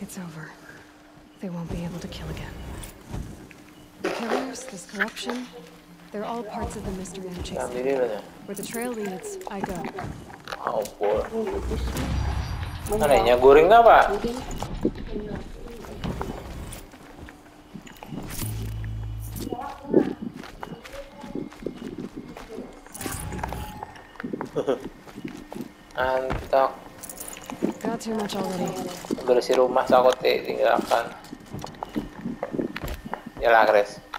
It's over. They won't be able to kill again. The killers, this corruption, they're all parts of the mystery I'm chasing. diri lo ya. Where the trail leads, I go. Oh, boy. Ini gitu. Anehnya guring nggak pak? Guring. Antok. Bersih rumah sakote tinggalkan. Yalah, Grace.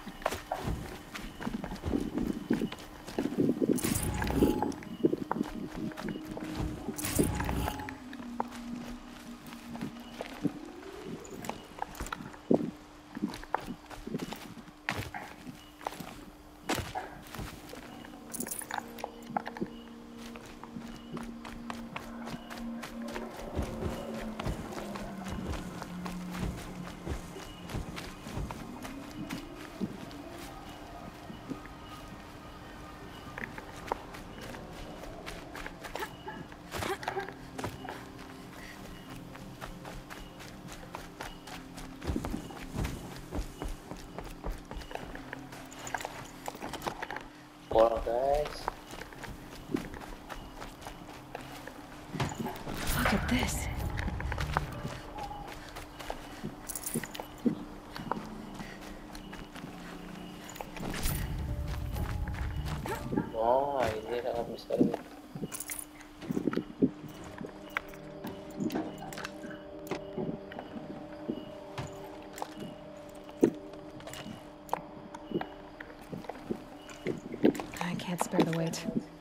Can't spare the weight.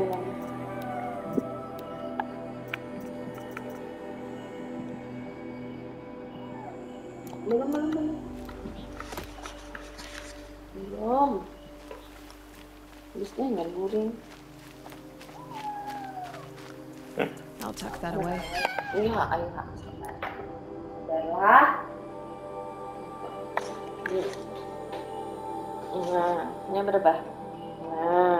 Pulang. Belum, belum, belum. Belum. Biasanya nggak guring. I'll tuck that away. Iya, ayo kak. Ini. Nah, ini berapa? Nah.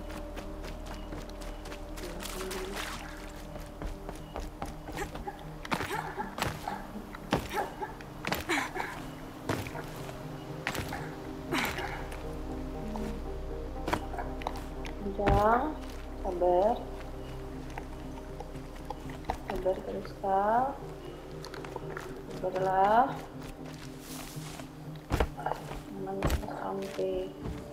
sampai Udah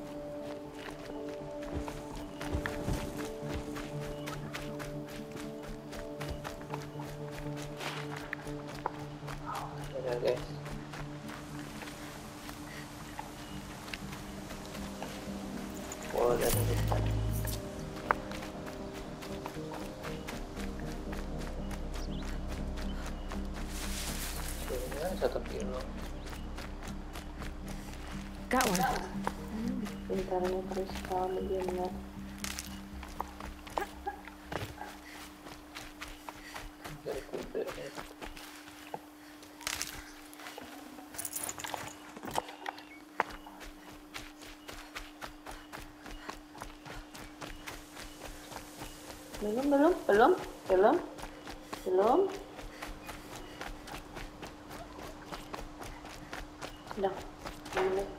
Got one. ya. belum belum belum belum belum udah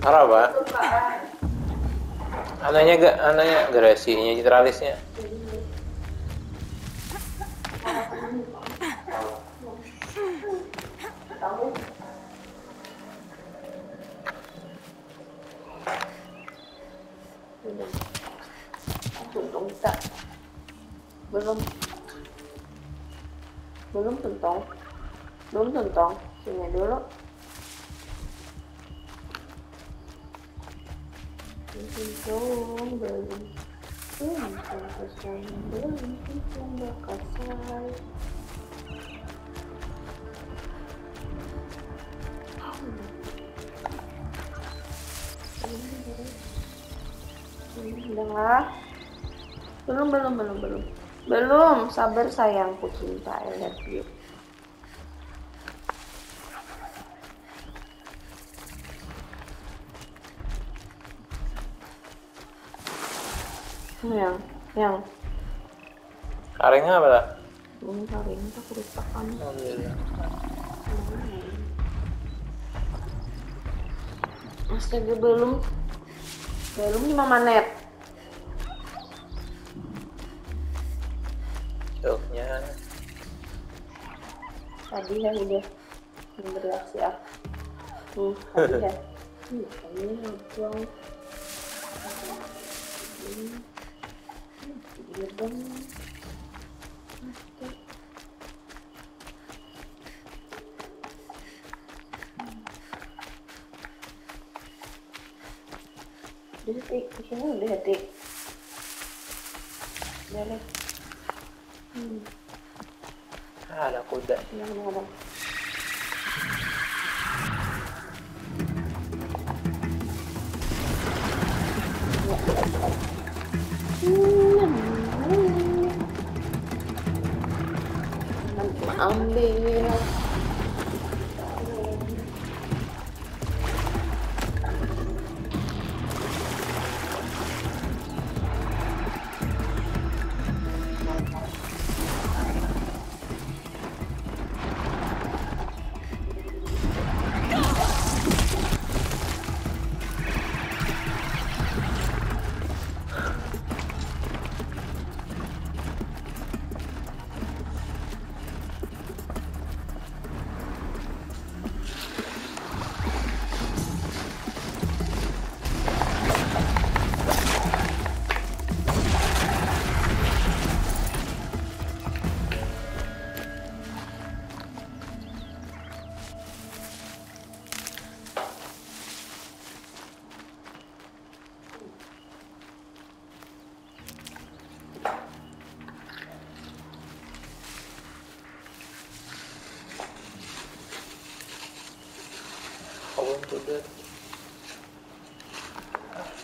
Marah, Pak. Anaknya gak, anaknya gerasinya, tuntung tak belum. Belum tuntong belum tuntong sini dulu tuntung belum tuntung kesal belum tuntung bakasai Udah belum belum. Belum. Belum belum sabar sayangku cinta I love you yang yang. Karengnya apa, tak? ini hari ini aku rusakan Alhamdulillah. astaga belum. Belum 5 menit. Joknya. tadi ya udah belum bereaksi ah. Hmm, tadi ya. Hmm, ini buang Hmm, iya dong Oke. Udah tik, di sini udah tik. Udah deh. Hmm, Ah, ada kuda. yang mana? I'm being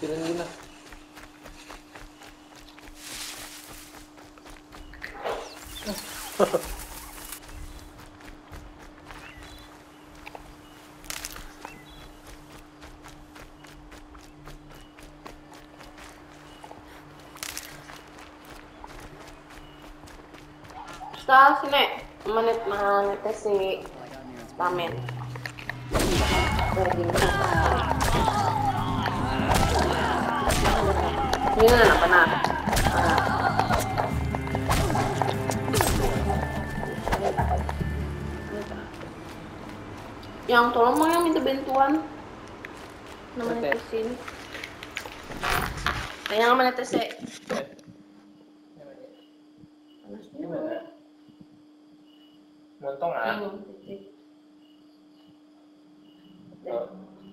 Kecilin gila. Sa sini menit menit si ramen. Ini na apa na? Yang tolong mau yang minta bantuan. Namanya Oke. ke sini. Kayaknya namanya TC. Gimana? Montong ah?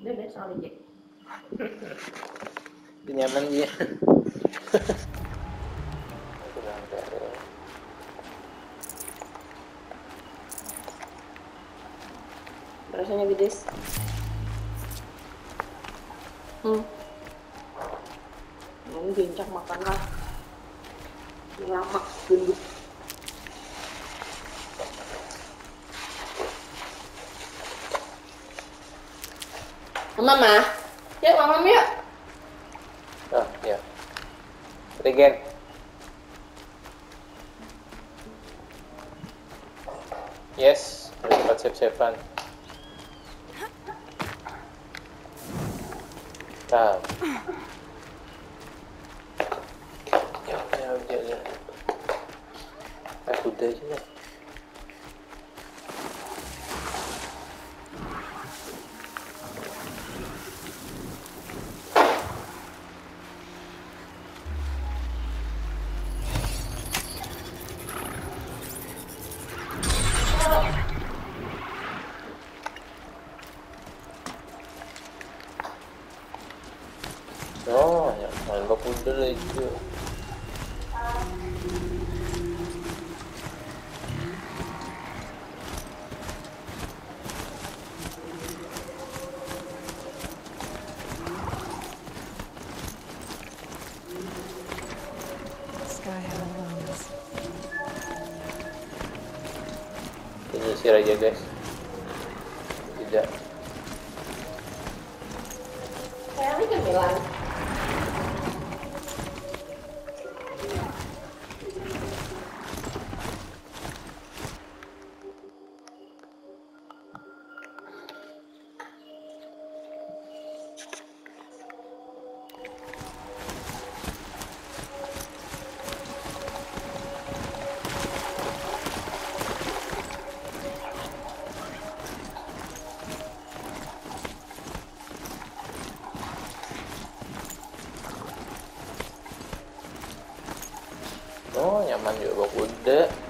Dia biasa aja. Itu nyaman dia. Rasanya gede. Hmm. Mau gencang makan lah. Lama gendut. Mama, yuk mama yuk. Oh, ya. Regen. Yes, udah tempat save-savean. Tahu. Ya, ya, ya, ya. Aku udah aja do they do? Sira aja guys tidak. Kayaknya ke Milan. で